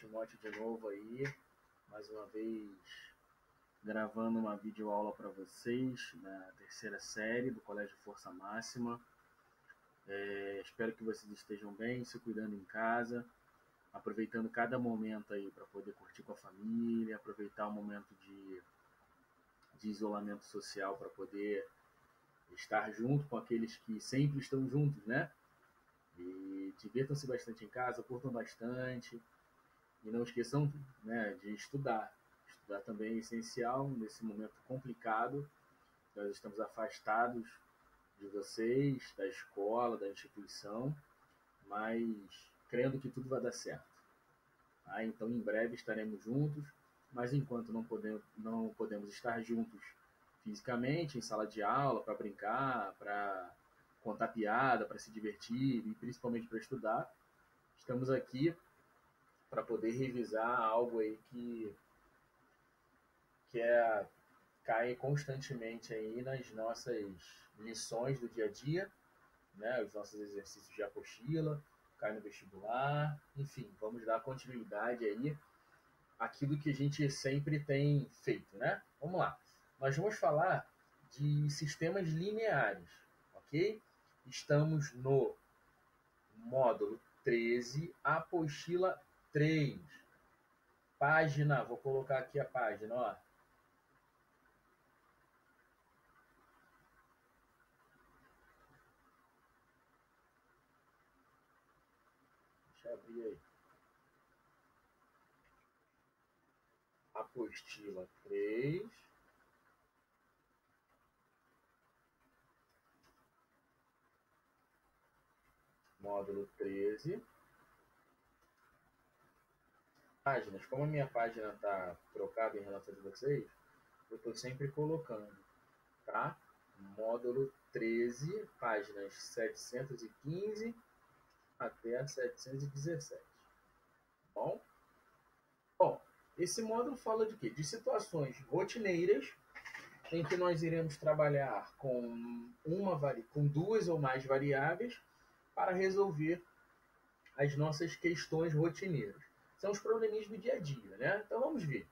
Timóteo de novo aí, mais uma vez gravando uma videoaula para vocês na terceira série do Colégio Força Máxima. É, espero que vocês estejam bem, se cuidando em casa, aproveitando cada momento aí para poder curtir com a família, aproveitar o momento de, de isolamento social para poder estar junto com aqueles que sempre estão juntos, né? E divirtam-se bastante em casa, curtam bastante. E não esqueçam né, de estudar. Estudar também é essencial nesse momento complicado. Nós estamos afastados de vocês, da escola, da instituição, mas crendo que tudo vai dar certo. Tá? Então, em breve estaremos juntos, mas enquanto não podemos, não podemos estar juntos fisicamente, em sala de aula, para brincar, para contar piada, para se divertir e principalmente para estudar. Estamos aqui para poder revisar algo aí que que é cai constantemente aí nas nossas lições do dia a dia, né? Os nossos exercícios de apostila, cai no vestibular, enfim, vamos dar continuidade aí aquilo que a gente sempre tem feito, né? Vamos lá. Nós vamos falar de sistemas lineares, ok? Estamos no módulo 13, apostila 3. Página, vou colocar aqui a página, ó. Deixa eu abrir aí. Apostila 3. módulo 13. Páginas. Como a minha página está trocada em relação a vocês, eu estou sempre colocando, tá? Módulo 13, páginas 715 até 717. Bom? Bom, esse módulo fala de quê? De situações rotineiras em que nós iremos trabalhar com uma com duas ou mais variáveis para resolver as nossas questões rotineiras. São os probleminhas do dia a dia, né? Então vamos ver.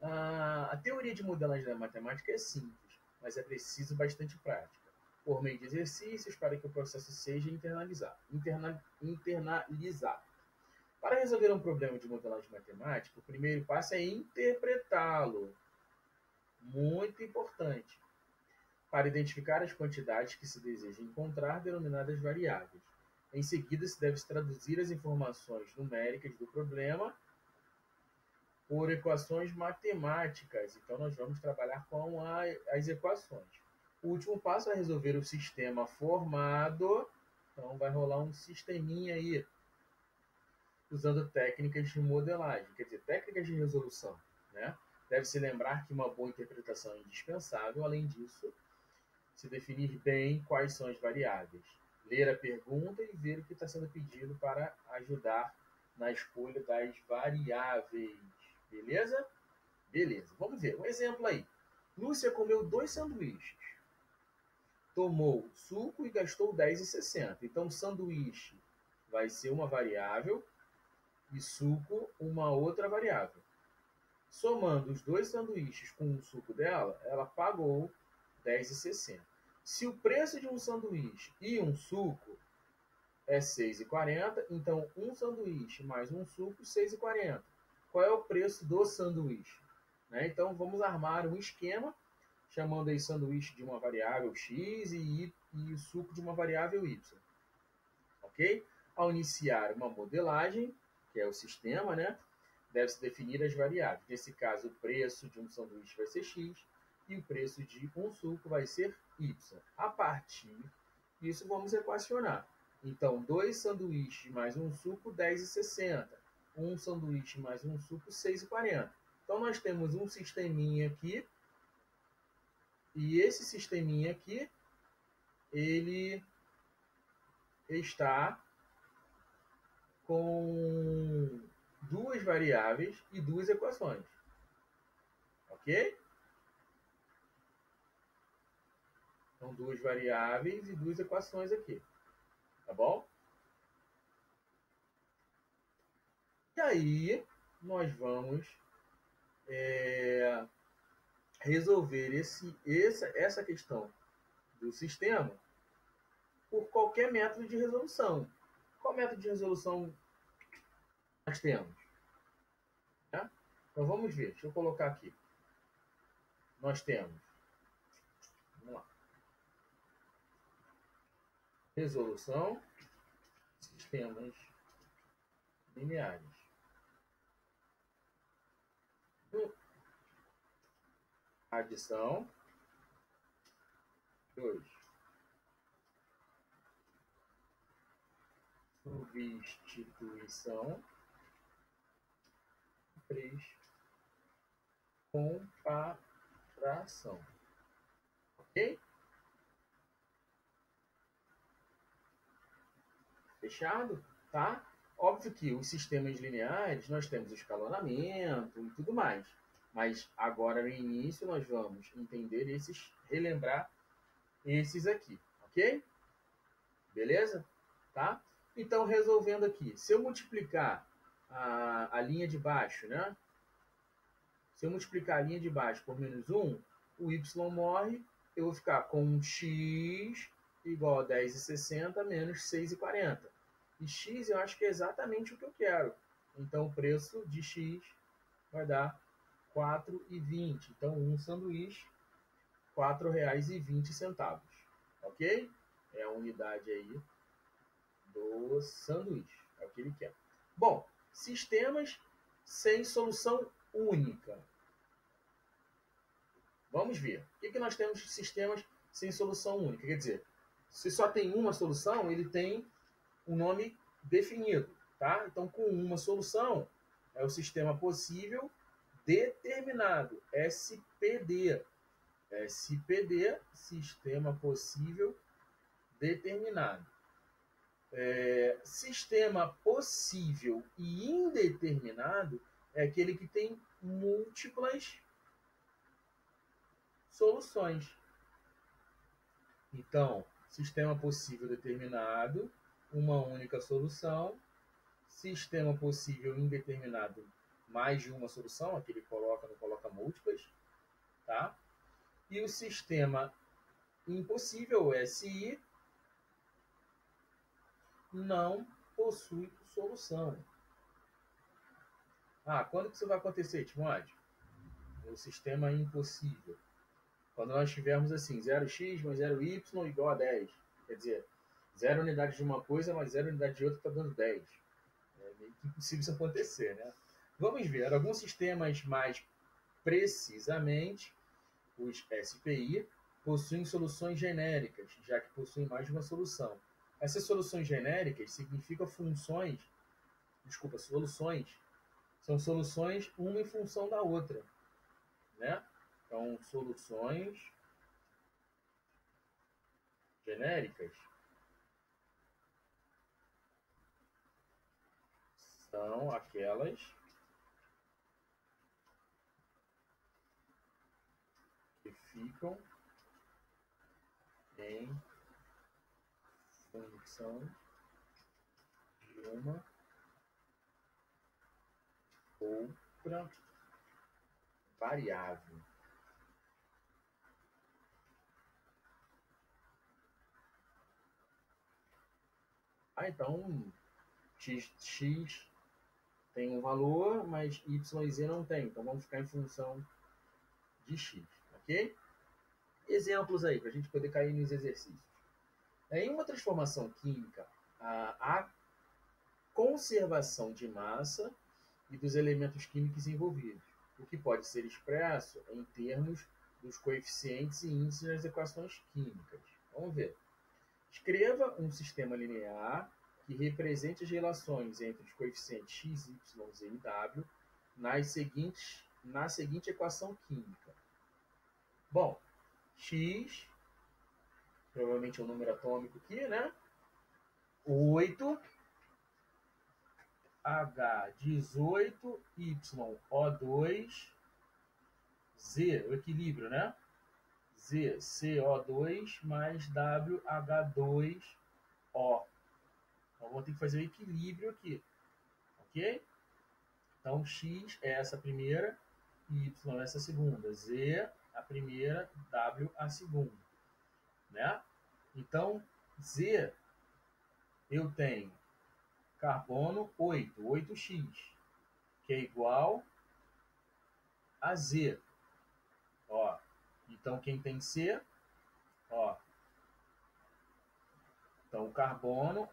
a teoria de modelagem da matemática é simples, mas é preciso bastante prática, por meio de exercícios para que o processo seja internalizado. Interna, internalizado. Para resolver um problema de modelagem matemática, o primeiro passo é interpretá-lo. Muito importante. Para identificar as quantidades que se deseja encontrar, denominadas variáveis. Em seguida, se deve traduzir as informações numéricas do problema por equações matemáticas. Então, nós vamos trabalhar com a, as equações. O último passo é resolver o sistema formado. Então, vai rolar um sisteminha aí, usando técnicas de modelagem, quer dizer, técnicas de resolução. Né? Deve-se lembrar que uma boa interpretação é indispensável. Além disso, se definir bem quais são as variáveis ler a pergunta e ver o que está sendo pedido para ajudar na escolha das variáveis. Beleza? Beleza. Vamos ver. Um exemplo aí. Lúcia comeu dois sanduíches. Tomou suco e gastou 10,60. Então, sanduíche vai ser uma variável e suco uma outra variável. Somando os dois sanduíches com o suco dela, ela pagou 10,60. Se o preço de um sanduíche e um suco é 6,40, então um sanduíche mais um suco, 6,40. Qual é o preço do sanduíche? Né? Então vamos armar um esquema chamando aí sanduíche de uma variável x e, e suco de uma variável y. Ok? Ao iniciar uma modelagem, que é o sistema, né? Deve-se definir as variáveis. Nesse caso, o preço de um sanduíche vai ser x e o preço de um suco vai ser y. A partir disso, vamos equacionar. Então, dois sanduíches mais um suco, 10,60. Um sanduíche mais um suco, 6,40. Então, nós temos um sisteminha aqui. E esse sisteminha aqui, ele está com duas variáveis e duas equações. Ok? São duas variáveis e duas equações aqui. Tá bom? E aí, nós vamos é, resolver esse, essa, essa questão do sistema por qualquer método de resolução. Qual método de resolução nós temos? Né? Então vamos ver, deixa eu colocar aqui. Nós temos, vamos lá, resolução, sistemas lineares. Adição, dois. Substituição, três. Comparação. Ok? Fechado? Tá? Óbvio que os sistemas lineares nós temos escalonamento e tudo mais. Mas agora no início nós vamos entender esses, relembrar esses aqui, ok? Beleza? Tá? Então, resolvendo aqui, se eu multiplicar a, a linha de baixo, né? Se eu multiplicar a linha de baixo por menos 1, o y morre, eu vou ficar com x igual a 10,60 menos 6,40. E x eu acho que é exatamente o que eu quero. Então, o preço de x vai dar 4,20. Então, um sanduíche, R$ 4,20. Ok? É a unidade aí do sanduíche. É o que ele quer. Bom, sistemas sem solução única. Vamos ver. O que, que nós temos de sistemas sem solução única? Quer dizer, se só tem uma solução, ele tem um nome definido. Tá? Então, com uma solução, é o sistema possível determinado, SPD. SPD, sistema possível determinado. É, sistema possível e indeterminado é aquele que tem múltiplas soluções. Então, sistema possível determinado, uma única solução. Sistema possível indeterminado, mais de uma solução, aqui ele coloca, não coloca múltiplas, tá? E o sistema impossível, SI, não possui solução. Ah, quando que isso vai acontecer, Timóteo? O sistema impossível. Quando nós tivermos assim, 0x mais 0y igual a 10. Quer dizer, zero unidade de uma coisa mais zero unidade de outra está dando 10. É meio que impossível isso acontecer, né? Vamos ver alguns sistemas mais precisamente, os SPI, possuem soluções genéricas, já que possuem mais de uma solução. Essas soluções genéricas significam funções, desculpa, soluções, são soluções uma em função da outra, né? Então, soluções genéricas são aquelas ficam em função de uma outra variável. Ah, então x, x tem um valor, mas y e z não tem. Então vamos ficar em função de x, ok? exemplos aí, para a gente poder cair nos exercícios. Em uma transformação química, a, conservação de massa e dos elementos químicos envolvidos, o que pode ser expresso em termos dos coeficientes e índices das equações químicas. Vamos ver. Escreva um sistema linear que represente as relações entre os coeficientes x, y, z e w nas seguintes, na seguinte equação química. Bom, X, provavelmente é o número atômico aqui, né? 8 H18 YO2 Z, o equilíbrio, né? Z, CO2 mais WH2O. Então, vou ter que fazer o equilíbrio aqui, ok? Então, x é essa primeira y é essa segunda. Z a primeira, W a segunda. Né? Então, Z eu tenho carbono 8, 8x, que é igual a Z. Ó, então, quem tem C, ó, então carbono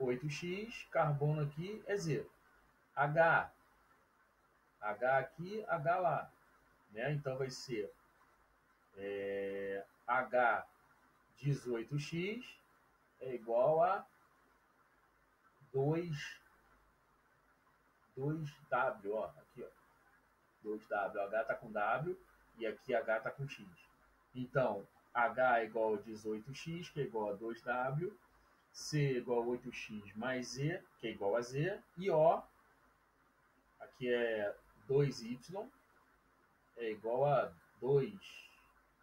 8x, carbono aqui é Z. H, H aqui, H lá. Né? Então vai ser é, H18x é igual a 2, 2W, ó, aqui, ó. 2W, H está com W e aqui H está com X. Então, H é igual a 18x, que é igual a 2W, C igual a 8x mais Z, que é igual a Z, e O, aqui é 2Y, é igual a 2,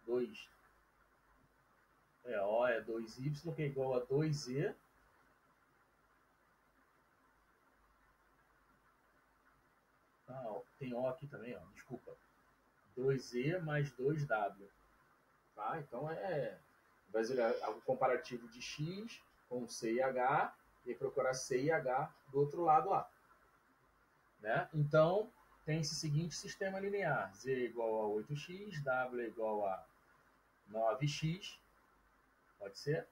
2, é, O é 2Y, que é igual a 2Z, Ah, tem O aqui também, ó, desculpa. 2E mais 2W. Tá? Então é. Vai fazer o comparativo de X com C e procurar C e H do outro lado lá. Né? Então, tem esse seguinte sistema linear: Z igual a 8x, W igual a 9x. Pode ser?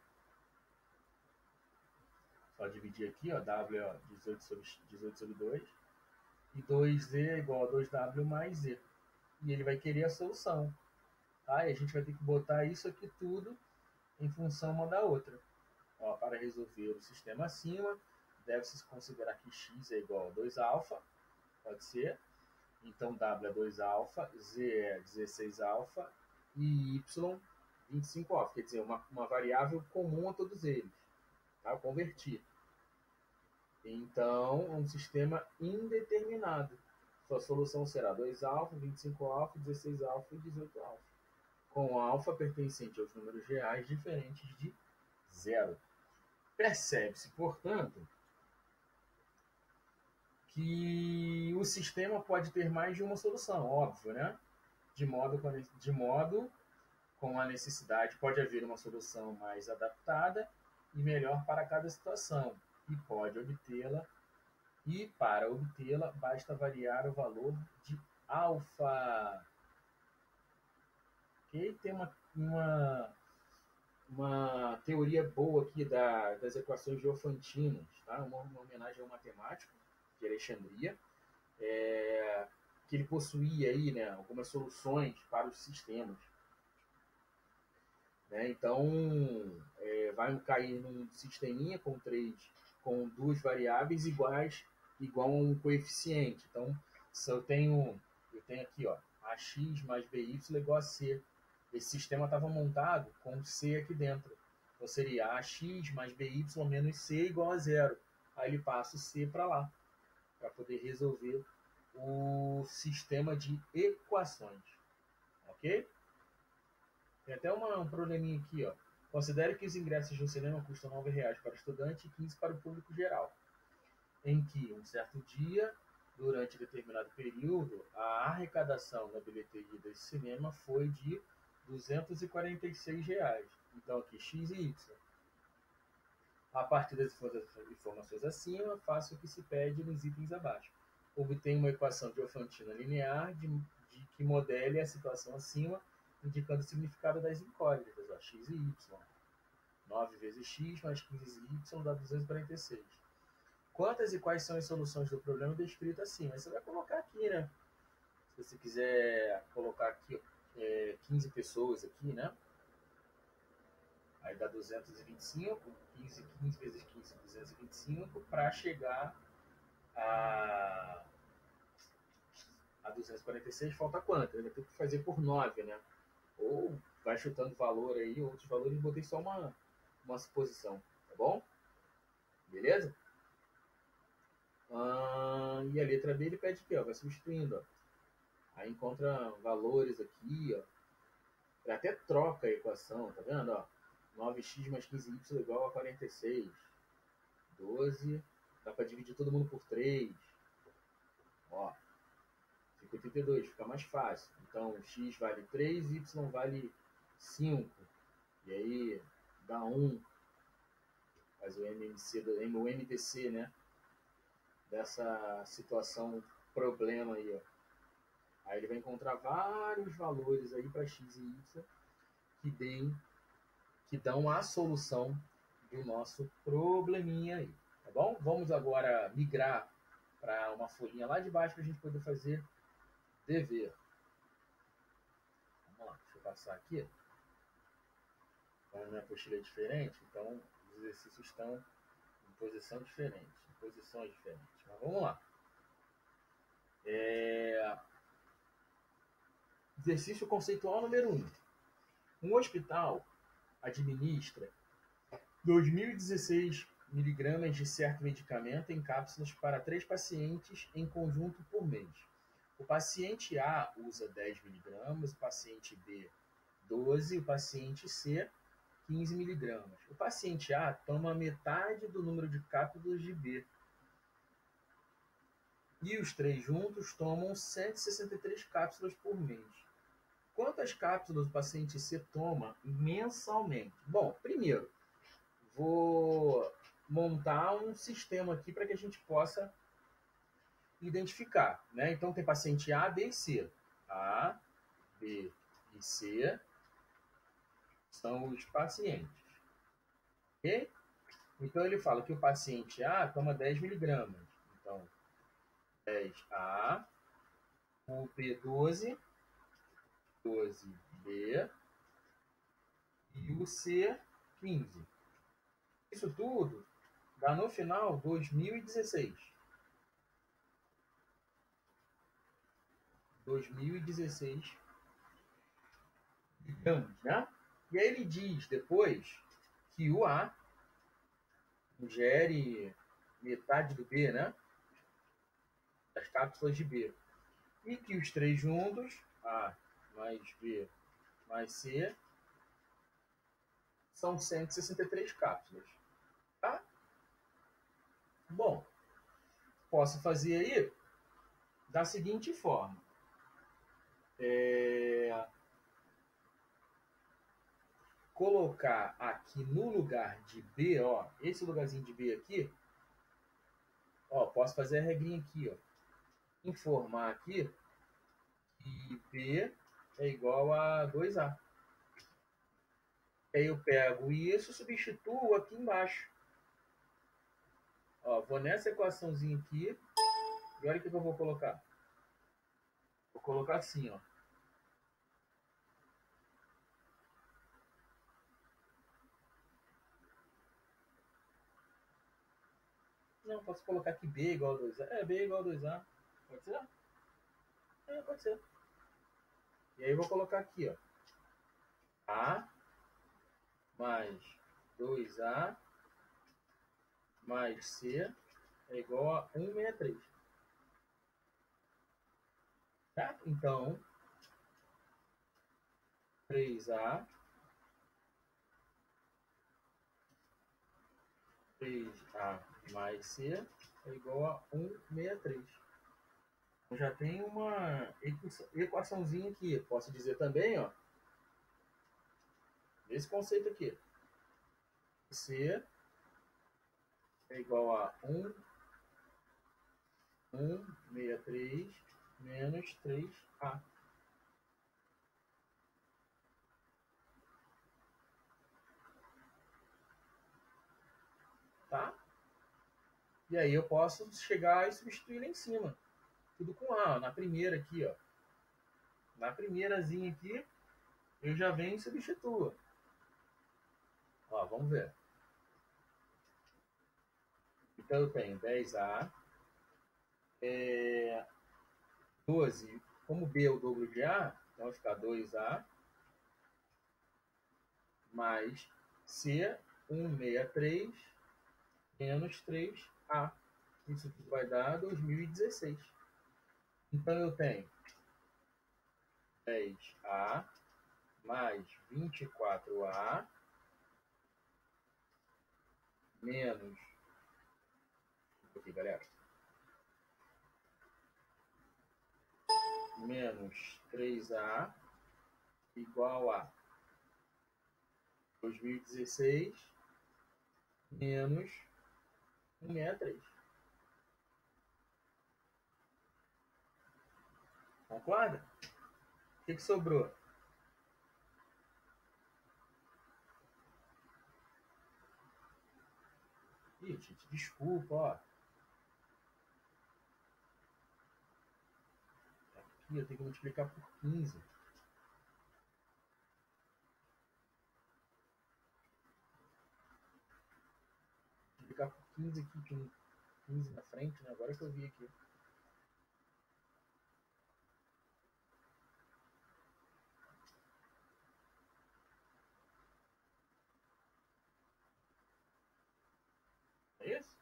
Só dividir aqui, ó, W é 18 sobre, 18 sobre 2 e 2z é igual a 2w mais z. E ele vai querer a solução. Tá? E a gente vai ter que botar isso aqui tudo em função uma da outra. Ó, para resolver o sistema acima, deve-se considerar que x é igual a 2 alfa, pode ser. Então W é 2 alfa, Z é 16 alfa e Y 25 alfa, quer dizer, uma, uma variável comum a todos eles, tá? convertir. Então, é um sistema indeterminado. Sua solução será 2 alfa, 25 alfa, 16 alfa e 18 alfa, com alfa pertencente aos números reais diferentes de zero. Percebe-se, portanto, que o sistema pode ter mais de uma solução, óbvio, né? De modo, de modo com a necessidade, pode haver uma solução mais adaptada e melhor para cada situação e pode obtê-la, e para obtê-la basta variar o valor de alfa. Ok? Tem uma, uma, uma teoria boa aqui da, das equações diofantinas, tá? uma, uma homenagem ao matemático de Alexandria, é, que ele possuía aí, né, algumas soluções para os sistemas. Né? Então, é, vai cair num sisteminha com três com duas variáveis iguais igual a um coeficiente. Então, se eu tenho eu tenho aqui, ó, ax mais by igual a c. Esse sistema estava montado com c aqui dentro. Então seria ax mais by menos c igual a zero. Aí ele passa o c para lá, para poder resolver o sistema de equações. Ok? Tem até uma, um probleminha aqui, ó. Considere que os ingressos de um cinema custam R$ reais para o estudante e 15 para o público geral, em que, um certo dia, durante determinado período, a arrecadação da bilheteria desse cinema foi de 246. Reais. Então, aqui X e Y. A partir das informações acima, faça o que se pede nos itens abaixo. Obtenha uma equação de Ofantina linear de, de que modele a situação acima indicando o significado das incógnitas, ó, x e y. 9 vezes x mais 15y dá 246. Quantas e quais são as soluções do problema descrito? Mas você vai colocar aqui, né? Se você quiser colocar aqui é, 15 pessoas aqui, né? Aí dá 225, 15, 15 vezes 15, 225, para chegar a, a 246, falta quanto? Eu tenho que fazer por 9, né? Ou vai chutando valor aí, outros valores, botei só uma, uma suposição, tá bom? Beleza? Ah, e a letra B ele pede aqui, ó, vai substituindo, ó. Aí encontra valores aqui, ó. Ele até troca a equação, tá vendo? Ó? 9x mais 15y é igual a 46. 12. Dá para dividir todo mundo por 3. Ó, fica 82, fica mais fácil. Então, x vale 3, y vale 5. E aí, dá 1. Faz o MMC, o MDC, né? Dessa situação, problema aí, ó. Aí ele vai encontrar vários valores aí para x e y que deem, que dão a solução do nosso probleminha aí, tá bom? Vamos agora migrar para uma folhinha lá de baixo para a gente poder fazer dever. Vamos lá, deixa eu passar aqui. Então, minha apostila é diferente, então os exercícios estão em posição diferente, em posições diferentes. Mas vamos lá. É... Exercício conceitual número 1. Um. um hospital administra 2016 miligramas de certo medicamento em cápsulas para três pacientes em conjunto por mês. O paciente A usa 10 miligramas, o paciente B 12, o paciente C 15 miligramas. O paciente A toma metade do número de cápsulas de B. E os três juntos tomam 163 cápsulas por mês. Quantas cápsulas o paciente C toma mensalmente? Bom, primeiro, vou montar um sistema aqui para que a gente possa identificar. Né? Então, tem paciente A, B e C. A, B e C são os pacientes. Ok? Então, ele fala que o paciente A toma 10 miligramas. Então, 10A, o B12, 12B e o C 15. Isso tudo dá no final 2016. 2016 digamos, né? E aí ele diz depois que o A ingere metade do B, né? Das cápsulas de B. E que os três juntos, A mais B mais C, são 163 cápsulas. Tá? Bom, posso fazer aí da seguinte forma. É... Colocar aqui no lugar de B, ó, esse lugarzinho de B aqui, ó, posso fazer a regrinha aqui, ó. Informar aqui que B é igual a 2A. Aí eu pego isso substituo aqui embaixo. Ó, vou nessa equaçãozinha aqui. E olha o que eu vou colocar. Vou colocar assim, ó. Não, posso colocar aqui B igual a 2A. É, B igual a 2A. Pode ser? É, pode ser. E aí eu vou colocar aqui, ó. A mais 2A mais C é igual a 163. Tá? Então, 3A 3A mais C é igual a 163 já tem uma equaçãozinha aqui. Posso dizer também, ó, esse conceito aqui. C é igual a 1, 163 menos 3A. Tá? E aí eu posso chegar e substituir lá em cima tudo com A. Na primeira aqui, ó. Na primeirazinha aqui, eu já venho e substituo. Ó, vamos ver. Então eu tenho 10A. É, 12. Como B é o dobro de A, então vai ficar 2A. Mais C, 163 menos 3A. Isso vai dar 2016. Então eu tenho 10A mais 24A menos. Aqui, galera. menos 3A igual a 2016 menos 163. Concorda? O que, que sobrou? Ih, gente, desculpa, ó. Aqui eu tenho que multiplicar por 15. Multiplicar por 15 aqui, 15 na frente, né? Agora que eu vi aqui. É isso?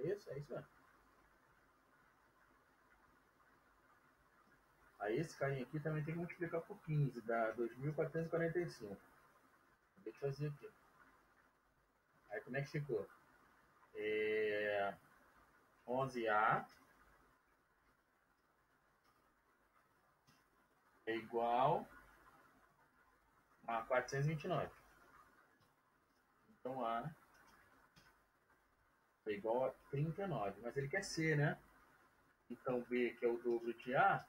É isso? É isso mesmo. Aí esse carinha aqui também tem que multiplicar por 15, dá 2.445. Deixa eu fazer aqui. Aí como é que ficou? É... 11A é igual a 429. Então A é igual a 39. Mas ele quer C, né? Então B, que é o dobro de A,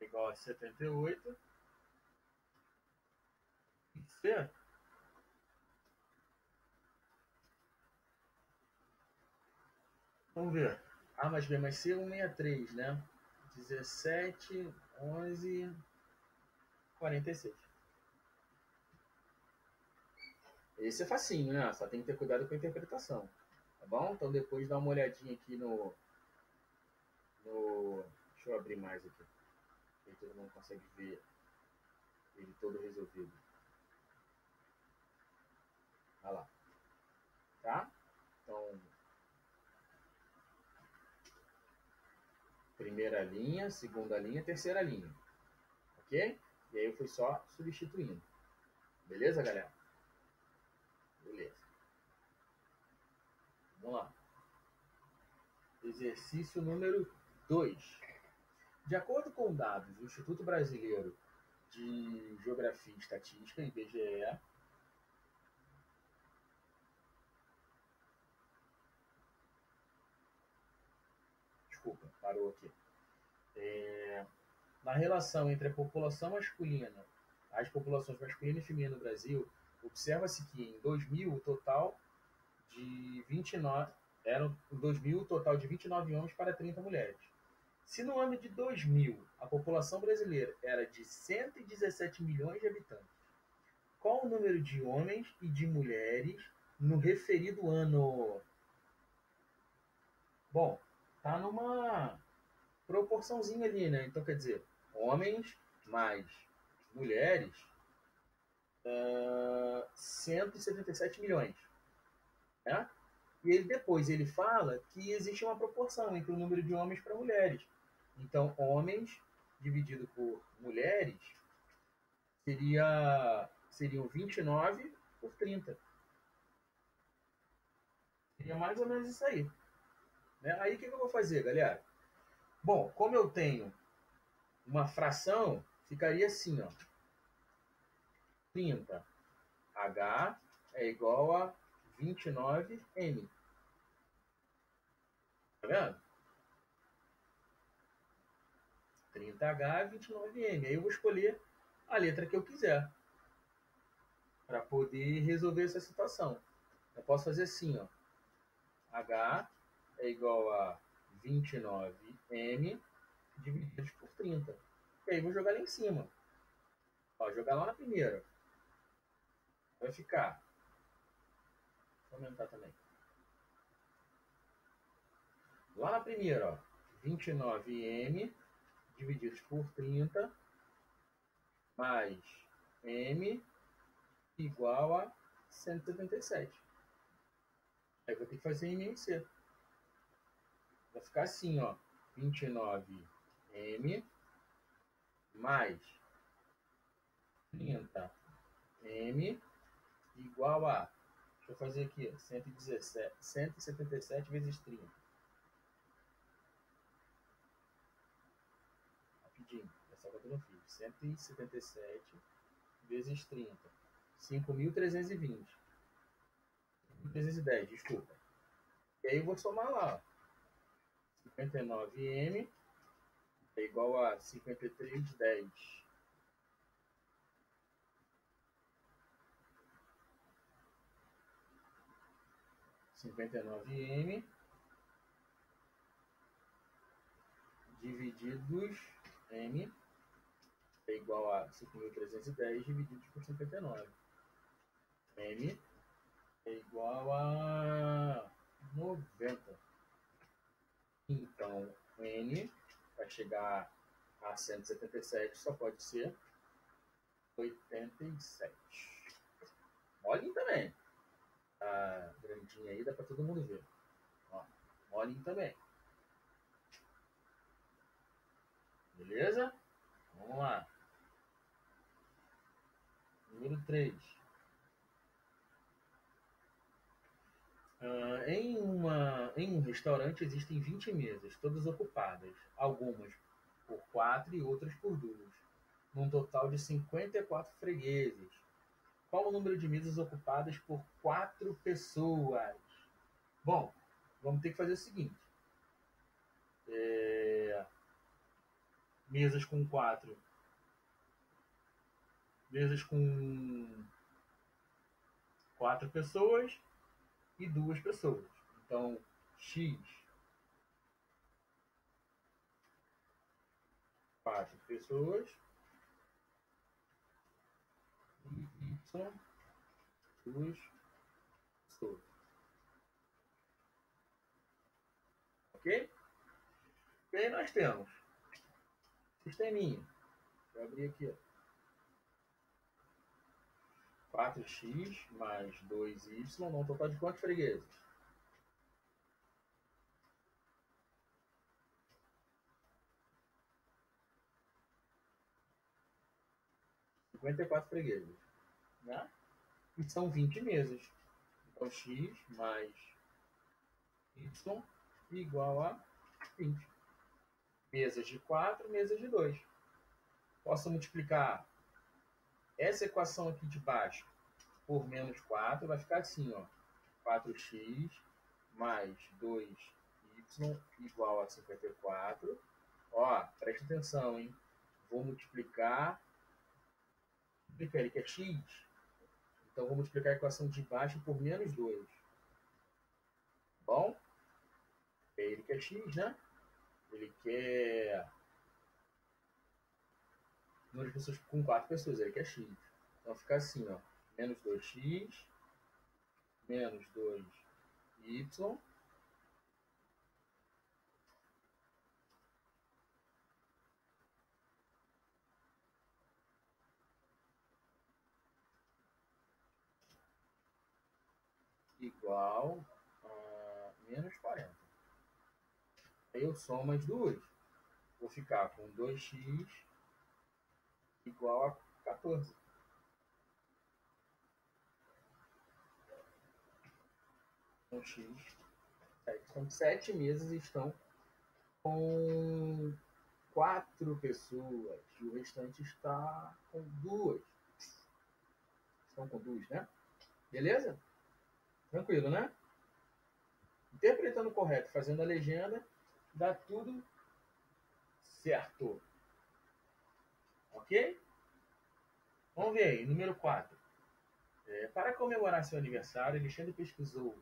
é igual a 78. E C Vamos ver. A mais B mais C, 163, né? 17, 11, 46. Esse é facinho, né? Só tem que ter cuidado com a interpretação. Tá bom? Então depois dá uma olhadinha aqui no. no deixa eu abrir mais aqui. Aí todo mundo consegue ver ele todo resolvido. Olha lá. Tá? Então. Primeira linha, segunda linha, terceira linha. Ok? E aí eu fui só substituindo. Beleza, galera? Beleza. Vamos lá. Exercício número 2. De acordo com dados do Instituto Brasileiro de Geografia e Estatística, IBGE, desculpa, parou aqui. É, na relação entre a população masculina, as populações masculina e feminina no Brasil, observa-se que em 2000 o total de 29 eram em 2000 o total de 29 homens para 30 mulheres. Se no ano de 2000 a população brasileira era de 117 milhões de habitantes, qual o número de homens e de mulheres no referido ano? Bom, tá numa proporçãozinha ali, né? Então quer dizer, homens mais mulheres, uh, 177 milhões. Né? E ele, depois ele fala que existe uma proporção entre o número de homens para mulheres. Então, homens dividido por mulheres seria, seriam 29 por 30. Seria mais ou menos isso aí. Né? Aí o que, que eu vou fazer, galera? Bom, como eu tenho uma fração, ficaria assim, ó. 30 H é igual a 29M. Tá vendo? 30H, 29M. Aí eu vou escolher a letra que eu quiser para poder resolver essa situação. Eu posso fazer assim, ó. H é igual a 29M divididos por 30. E aí vou jogar lá em cima. Ó, jogar lá na primeira. Vai ficar. Aumentar também. Lá na primeira, ó. 29M divididos por 30 mais M igual a 177. Aí vou ter que fazer em MC. Vai ficar assim, ó. 29M mais 30M igual a, deixa eu fazer aqui, 117, 177 vezes 30. Rapidinho, essa conta eu não fiz. 177 vezes 30. 5.320. 5.310, desculpa. E aí eu vou somar lá. 59M é igual a 5310. Cinquenta e nove M divididos M é igual a 5.310 divididos por 59. M é igual a 90. Então, N vai chegar a 177, só pode ser 87. Molinho também. Grandinha aí dá para todo mundo ver. Ó, molinho também. Beleza? Vamos lá. Número 3. Uh, em, uma, em um restaurante existem 20 mesas, todas ocupadas, algumas por 4 e outras por 2, num total de 54 fregueses. Qual o número de mesas ocupadas por 4 pessoas? Bom, vamos ter que fazer o seguinte. É, mesas com 4. Mesas com 4 pessoas e duas pessoas. Então, X, quatro pessoas, e Duas pessoas. Ok? E aí nós temos sisteminha. Vou abrir aqui, ó. 4x mais 2y, dá um total de quantos fregueses? Cinquenta e quatro fregueses. Né? E são 20 mesas. Então x mais y igual a 20. Mesas de 4, mesas de 2. Posso multiplicar essa equação aqui de baixo por menos 4 vai ficar assim, ó. 4x mais 2y igual a 54. Ó, presta atenção, hein? Vou multiplicar. Multiplicar que é x. Então, vou multiplicar a equação de baixo por menos 2. Bom? Ele quer x, né? Ele quer de pessoas com 4 pessoas, aí que é x. Então fica assim, ó, menos 2x, menos 2y, igual a menos 40. Aí eu somo as duas. Vou ficar com 2x igual a 14. Um X. Então, sete mesas estão com quatro pessoas e o restante está com duas. Estão com duas, né? Beleza? Tranquilo, né? Interpretando correto, fazendo a legenda, dá tudo certo. Ok? Vamos ver aí, número 4. É, para comemorar seu aniversário, Alexandre pesquisou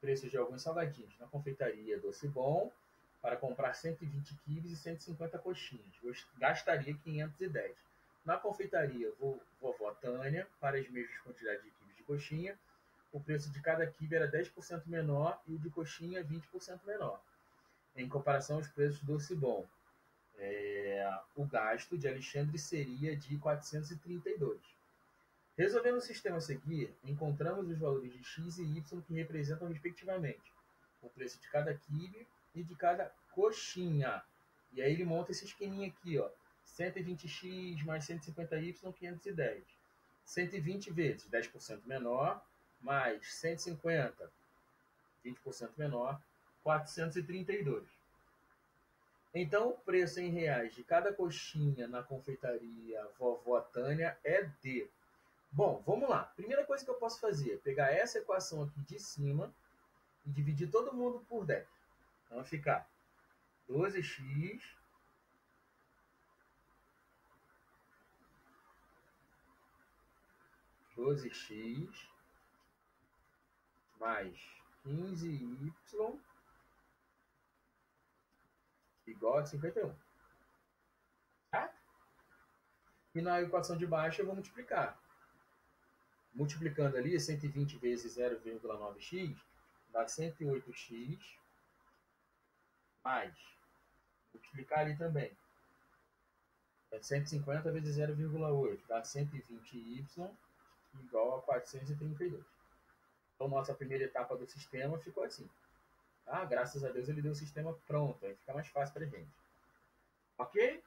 preços de alguns salgadinhos na confeitaria Doce Bom para comprar 120 quilos e 150 coxinhas. Gastaria 510. Na confeitaria Vovó Tânia, para as mesmas quantidades de quilos de coxinha, o preço de cada quibe era 10% menor e o de coxinha 20% menor. Em comparação aos preços do Doce Bom, é, o gasto de Alexandre seria de 432. Resolvendo o sistema a seguir, encontramos os valores de x e y que representam respectivamente o preço de cada quibe e de cada coxinha. E aí ele monta esse esqueminha aqui, ó, 120x mais 150y, 510. 120 vezes 10% menor, mais 150, 20% menor, 432. Então, o preço em reais de cada coxinha na confeitaria Vovó Tânia é de. Bom, vamos lá. Primeira coisa que eu posso fazer é pegar essa equação aqui de cima e dividir todo mundo por 10. Então, vai ficar 12x 12x mais 15y igual a 51. Tá? E na equação de baixo eu vou multiplicar. Multiplicando ali 120 vezes 0,9x dá 108x mais multiplicar ali também. É 150 vezes 0,8 dá 120y igual a 432. Então, nossa primeira etapa do sistema ficou assim. Ah, graças a Deus ele deu o sistema pronto, aí fica mais fácil para gente. Ok?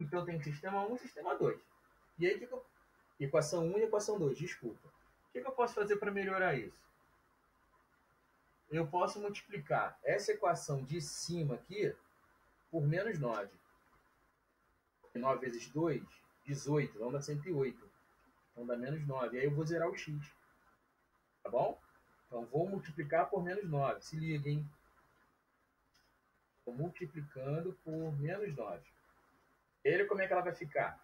Então tem sistema 1 e sistema 2. E aí, que que eu... equação 1 e equação 2, desculpa. O que, que eu posso fazer para melhorar isso? Eu posso multiplicar essa equação de cima aqui por menos 9. 9 vezes 2, 18, vamos dar 108. Então dá menos 9. Aí eu vou zerar o x. Tá bom? Então vou multiplicar por menos 9. Se liga, hein? Estou multiplicando por menos 9. Ele, como é que ela vai ficar?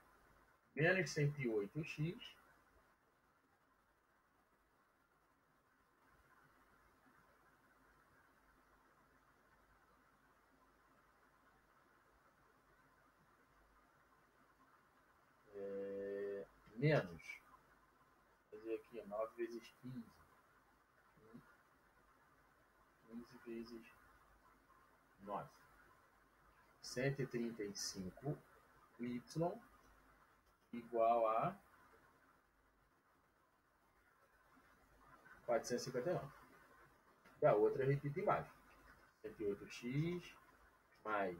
Menos 108x é, menos 9 vezes 15. 15 vezes 9. 135 y igual a 459. E a outra eu repito embaixo. 108x mais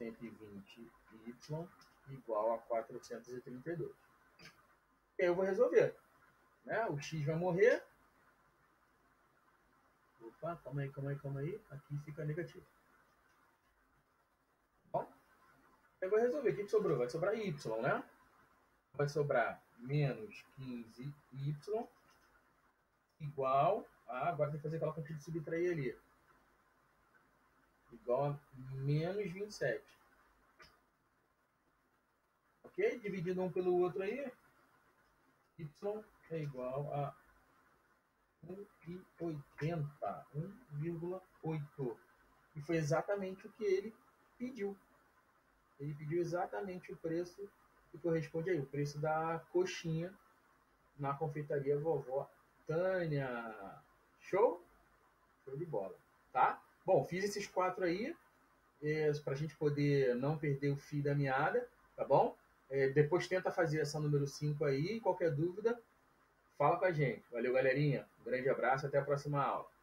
120y igual a 432. E aí eu vou resolver. Né? O X vai morrer. Opa, calma aí, calma aí, calma aí. Aqui fica negativo. Bom, eu vou resolver. O que, sobrou? Vai sobrar Y, né? Vai sobrar menos 15Y igual a. Agora tem que fazer aquela conta de subtrair ali. Igual a menos 27. Ok? Dividindo um pelo outro aí. Y é igual a 1,80, 1,8. E foi exatamente o que ele pediu. Ele pediu exatamente o preço que corresponde aí, o preço da coxinha na confeitaria vovó Tânia. Show? Show de bola, tá? Bom, fiz esses quatro aí é, para a gente poder não perder o fio da meada, tá bom? É, depois tenta fazer essa número 5 aí, qualquer dúvida, Fala com a gente. Valeu, galerinha. Um grande abraço até a próxima aula.